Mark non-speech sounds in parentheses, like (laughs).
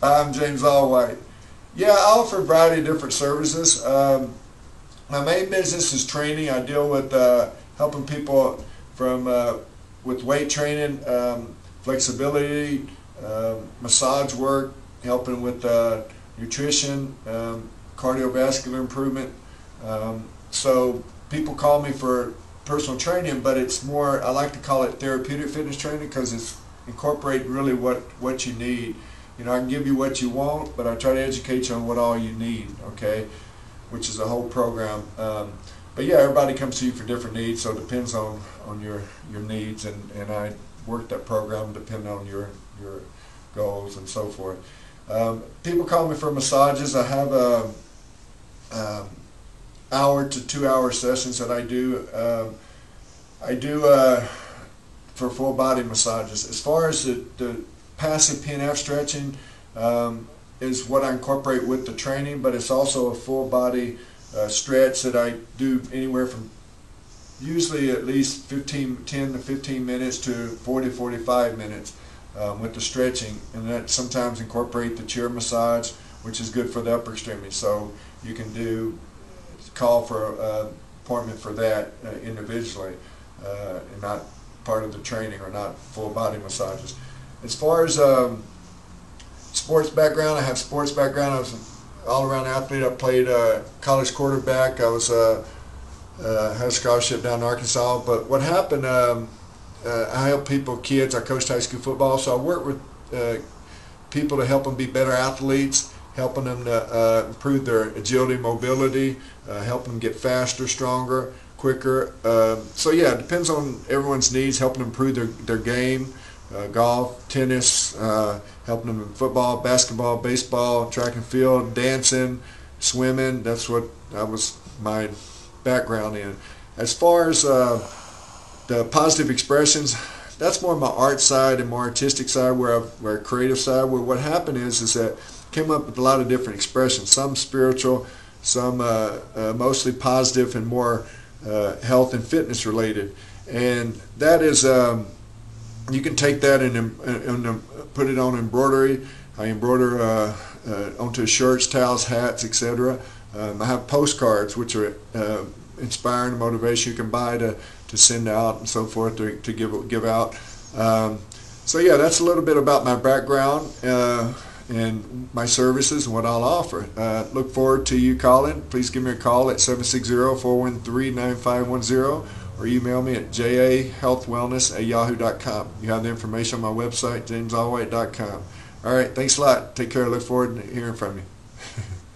I'm James Allwhite. Yeah, I offer a variety of different services. Um, my main business is training. I deal with uh, helping people from uh, with weight training, um, flexibility, um, massage work, helping with uh, nutrition, um, cardiovascular improvement. Um, so people call me for personal training, but it's more, I like to call it therapeutic fitness training because it's incorporating really what, what you need. You know, I can give you what you want, but I try to educate you on what all you need, okay, which is a whole program. Um, but yeah, everybody comes to you for different needs, so it depends on, on your, your needs, and, and I work that program depending on your, your goals and so forth. Um, people call me for massages. I have a, um, hour to two hour sessions that I do. Um, I do uh, for full body massages. As far as the, the passive PNF stretching um, is what I incorporate with the training, but it's also a full body uh, stretch that I do anywhere from usually at least 15, 10 to 15 minutes to 40, 45 minutes um, with the stretching, and that sometimes incorporate the chair massage, which is good for the upper extremity. So you can do call for an uh, appointment for that uh, individually, uh, and not part of the training or not full body massages. As far as um, sports background, I have sports background. I was an all-around athlete. I played uh, college quarterback. I was uh, uh, had a scholarship down in Arkansas. But what happened? Um, uh, I help people, kids. I coached high school football, so I work with uh, people to help them be better athletes, helping them to uh, improve their agility, mobility, helping them get faster, stronger, quicker. Um, so yeah, it depends on everyone's needs, helping improve their, their game, uh, golf, tennis, uh, helping them in football, basketball, baseball, track and field, dancing, swimming. That's what I was my background in. As far as uh, the positive expressions, that's more my art side and more artistic side, where I, where creative side. Where what happened is is that came up with a lot of different expressions. Some spiritual, some uh, uh, mostly positive and more uh, health and fitness related. And that is, um, you can take that and, and, and, put it on embroidery. I embroider uh, uh, onto shirts, towels, hats, etc. Um, I have postcards which are uh, inspiring motivation you can buy to, to send out and so forth to, to give, give out. Um, so yeah, that's a little bit about my background uh, and my services and what I'll offer. Uh, look forward to you calling. Please give me a call at 760-413-9510 or email me at jahealthwellness at yahoo.com. You have the information on my website, jamesallwhite.com. All right, thanks a lot. Take care. Look forward to hearing from you. (laughs)